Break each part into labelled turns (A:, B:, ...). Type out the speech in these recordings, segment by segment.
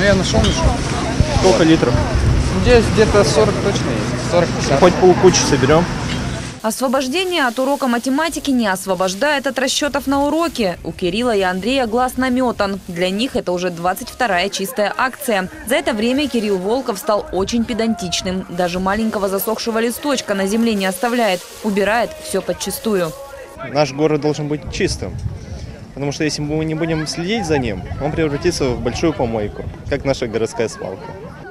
A: Ну, я нашел мешок.
B: Сколько литров?
A: Здесь где-то 40 точно есть. 40-50.
B: Хоть полкучи соберем.
C: Освобождение от урока математики не освобождает от расчетов на уроки. У Кирилла и Андрея глаз наметан. Для них это уже 22-я чистая акция. За это время Кирилл Волков стал очень педантичным. Даже маленького засохшего листочка на земле не оставляет. Убирает все подчистую.
B: Наш город должен быть чистым. Потому что если мы не будем следить за ним, он превратится в большую помойку, как наша городская свалка.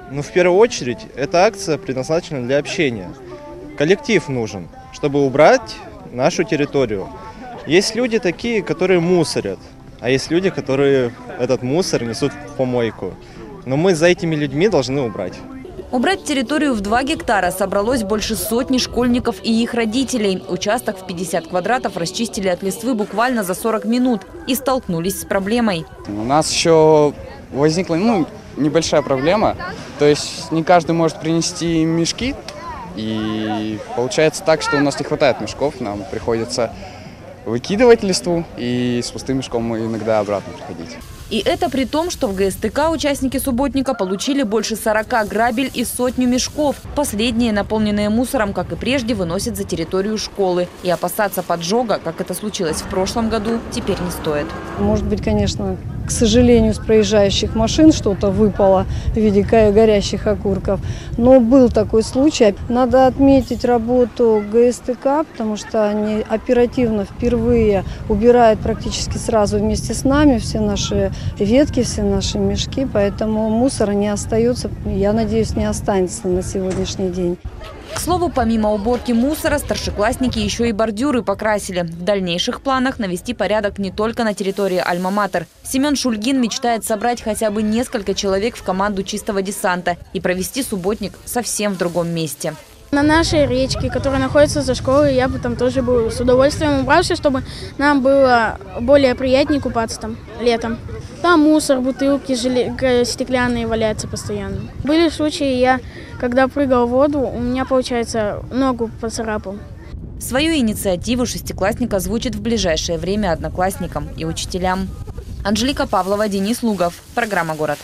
B: Но в первую очередь эта акция предназначена для общения. Коллектив нужен, чтобы убрать нашу территорию. Есть люди такие, которые мусорят, а есть люди, которые этот мусор несут в помойку. Но мы за этими людьми должны убрать.
C: Убрать территорию в 2 гектара собралось больше сотни школьников и их родителей. Участок в 50 квадратов расчистили от листвы буквально за 40 минут и столкнулись с проблемой.
A: У нас еще возникла ну, небольшая проблема. То есть не каждый может принести мешки. И получается так, что у нас не хватает мешков. Нам приходится выкидывать листву и с пустым мешком иногда обратно приходить.
C: И это при том, что в ГСТК участники субботника получили больше 40 грабель и сотню мешков. Последние, наполненные мусором, как и прежде, выносят за территорию школы. И опасаться поджога, как это случилось в прошлом году, теперь не стоит.
D: Может быть, конечно, к сожалению, с проезжающих машин что-то выпало в виде горящих окурков. Но был такой случай. Надо отметить работу ГСТК, потому что они оперативно впервые убирают практически сразу вместе с нами все наши ветки, все наши мешки. Поэтому мусора не остается, я надеюсь, не останется на сегодняшний день.
C: К слову, помимо уборки мусора, старшеклассники еще и бордюры покрасили. В дальнейших планах навести порядок не только на территории Альма-Матер. Семен Шульгин мечтает собрать хотя бы несколько человек в команду чистого десанта и провести субботник совсем в другом месте.
E: На нашей речке, которая находится за школой, я бы там тоже был с удовольствием убрался, чтобы нам было более приятнее купаться там летом. Там мусор, бутылки стеклянные валяются постоянно. Были случаи, я когда прыгал в воду, у меня, получается, ногу поцарапал.
C: Свою инициативу шестиклассник озвучит в ближайшее время одноклассникам и учителям. Анжелика Павлова, Денис Лугов. Программа «Город».